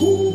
Ooh.